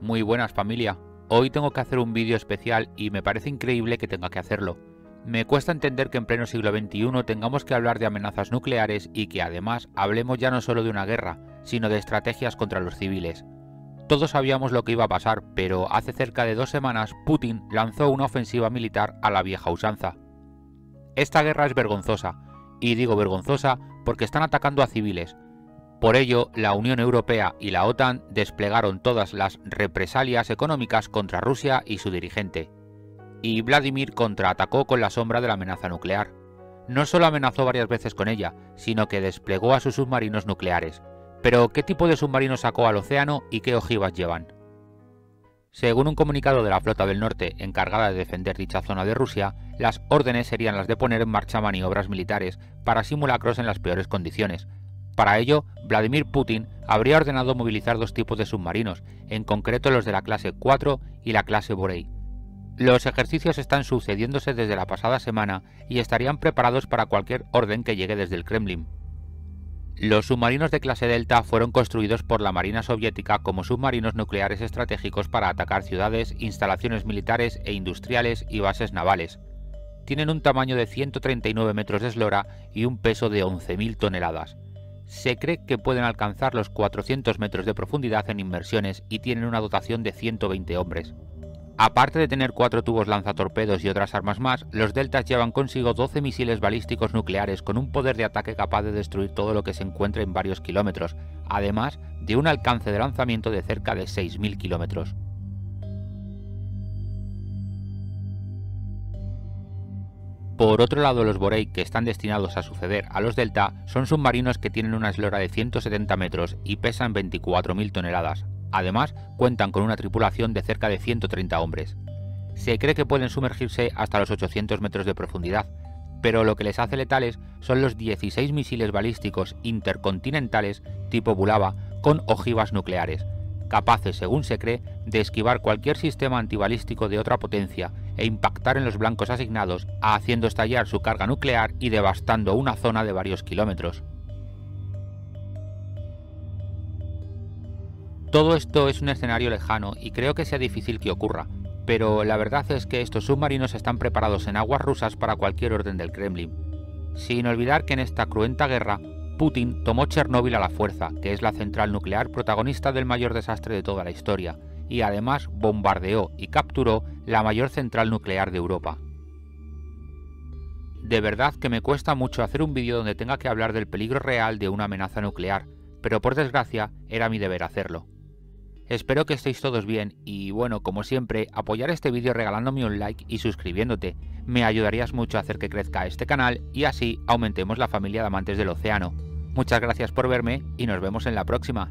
Muy buenas familia. Hoy tengo que hacer un vídeo especial y me parece increíble que tenga que hacerlo. Me cuesta entender que en pleno siglo XXI tengamos que hablar de amenazas nucleares y que además hablemos ya no solo de una guerra, sino de estrategias contra los civiles. Todos sabíamos lo que iba a pasar, pero hace cerca de dos semanas Putin lanzó una ofensiva militar a la vieja usanza. Esta guerra es vergonzosa, y digo vergonzosa porque están atacando a civiles. Por ello, la Unión Europea y la OTAN desplegaron todas las represalias económicas contra Rusia y su dirigente. Y Vladimir contraatacó con la sombra de la amenaza nuclear. No solo amenazó varias veces con ella, sino que desplegó a sus submarinos nucleares. Pero, ¿qué tipo de submarinos sacó al océano y qué ojivas llevan? Según un comunicado de la Flota del Norte encargada de defender dicha zona de Rusia, las órdenes serían las de poner en marcha maniobras militares para simulacros en las peores condiciones. Para ello, Vladimir Putin habría ordenado movilizar dos tipos de submarinos, en concreto los de la clase 4 y la clase Borei. Los ejercicios están sucediéndose desde la pasada semana y estarían preparados para cualquier orden que llegue desde el Kremlin. Los submarinos de clase Delta fueron construidos por la Marina Soviética como submarinos nucleares estratégicos para atacar ciudades, instalaciones militares e industriales y bases navales. Tienen un tamaño de 139 metros de eslora y un peso de 11.000 toneladas. Se cree que pueden alcanzar los 400 metros de profundidad en inmersiones y tienen una dotación de 120 hombres. Aparte de tener cuatro tubos lanzatorpedos y otras armas más, los Deltas llevan consigo 12 misiles balísticos nucleares con un poder de ataque capaz de destruir todo lo que se encuentre en varios kilómetros, además de un alcance de lanzamiento de cerca de 6.000 kilómetros. Por otro lado, los Borei, que están destinados a suceder a los Delta, son submarinos que tienen una eslora de 170 metros y pesan 24.000 toneladas, Además, cuentan con una tripulación de cerca de 130 hombres. Se cree que pueden sumergirse hasta los 800 metros de profundidad, pero lo que les hace letales son los 16 misiles balísticos intercontinentales tipo Bulava con ojivas nucleares, capaces, según se cree, de esquivar cualquier sistema antibalístico de otra potencia e impactar en los blancos asignados, haciendo estallar su carga nuclear y devastando una zona de varios kilómetros. Todo esto es un escenario lejano y creo que sea difícil que ocurra, pero la verdad es que estos submarinos están preparados en aguas rusas para cualquier orden del Kremlin. Sin olvidar que en esta cruenta guerra, Putin tomó Chernóbil a la fuerza, que es la central nuclear protagonista del mayor desastre de toda la historia, y además bombardeó y capturó la mayor central nuclear de Europa. De verdad que me cuesta mucho hacer un vídeo donde tenga que hablar del peligro real de una amenaza nuclear, pero por desgracia era mi deber hacerlo. Espero que estéis todos bien y bueno, como siempre, apoyar este vídeo regalándome un like y suscribiéndote. Me ayudarías mucho a hacer que crezca este canal y así aumentemos la familia de amantes del océano. Muchas gracias por verme y nos vemos en la próxima.